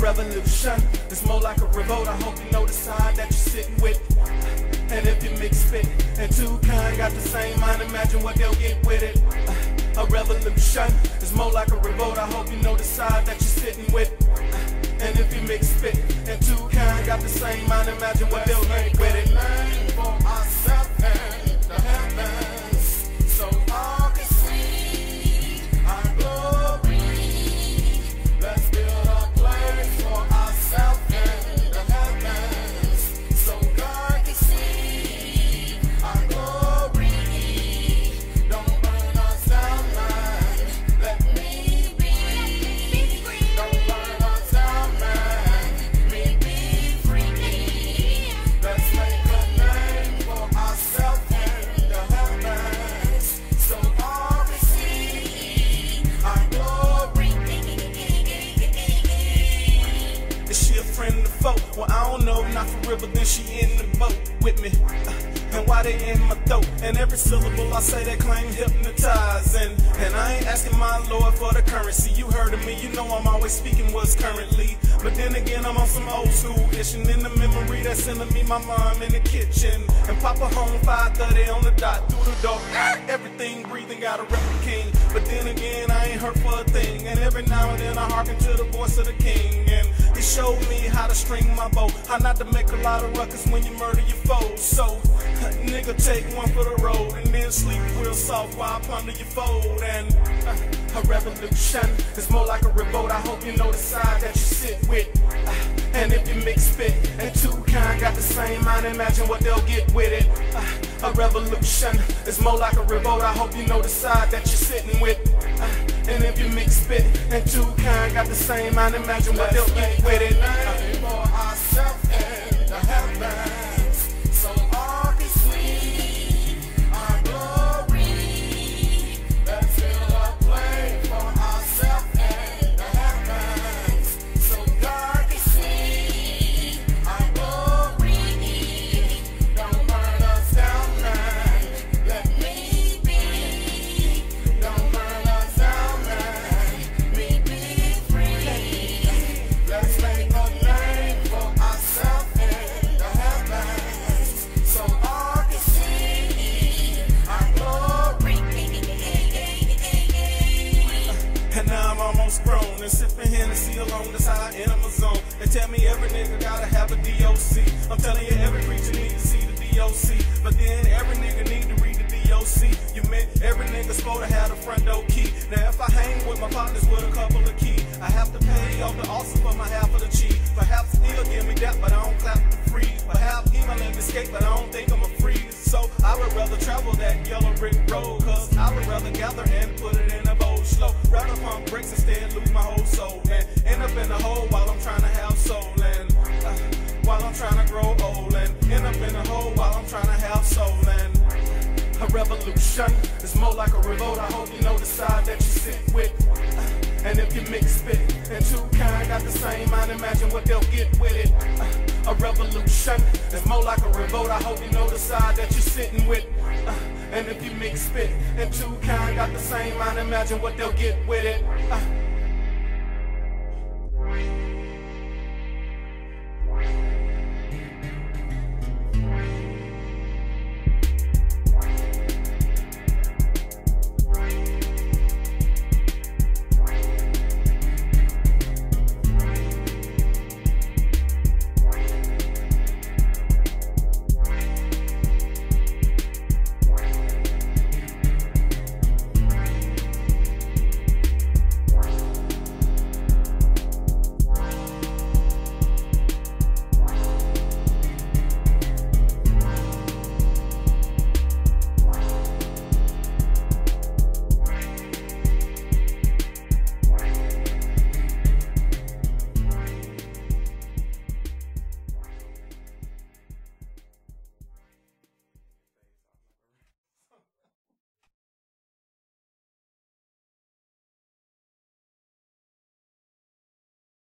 revolution. It's more like a revolt. I hope you know the side that you're sitting with. And if you mix spit and two kind got the same mind, imagine what they'll get with it. A revolution is more like a revolt. I hope you know the side that you're sitting with. Friend of foe? Well, I don't know, not for real, but then she in the boat with me. Uh, And why they in my throat? And every syllable I say that claim hypnotizing. And I ain't asking my Lord for the currency. You heard of me, you know I'm always speaking what's currently. But then again, I'm on some old school ish. And in the memory that's sending me my mom in the kitchen. And Papa home 5:30 on the dot through the door. Everything breathing got a record king. But then again, I ain't hurt for a thing. And every now and then I hearken to the voice of the king. Showed me how to string my bow. How not to make a lot of ruckus when you murder your foes. So, nigga, take one for the road. And then sleep real soft while I plunder your fold. And uh, a revolution is more like a revolt. I hope you know the side that you sit with. Uh, and if you mix fit and two kind got the same mind, imagine what they'll get with it. Uh, a revolution is more like a revolt. I hope you know the side that you're sitting with. Uh, and if you mix spit and two kind got the same mind, imagine what they'll get with it. Name sipping Hennessy along the side in Amazon. They tell me every nigga gotta have a DOC. I'm telling you, every preacher need to see the DOC. But then every nigga need to read the DOC. You meant every nigga supposed to have the front door key. Now if I hang with my partners with a couple of keys, I have to pay off the awesome for my half of the cheese. Perhaps he'll give me that, but I don't clap the free. Perhaps he might let me escape, but I don't think I'm a freeze. So I would rather travel that yellow brick road, cause I would rather gather and put it in is more like a revolt. I hope you know the side that you sit with. Uh, and if you mix spit and two kind got the same mind, imagine what they'll get with it. Uh, a revolution is more like a revolt. I hope you know the side that you're sitting with. Uh, and if you mix spit and two kind got the same mind, imagine what they'll get with it. Uh,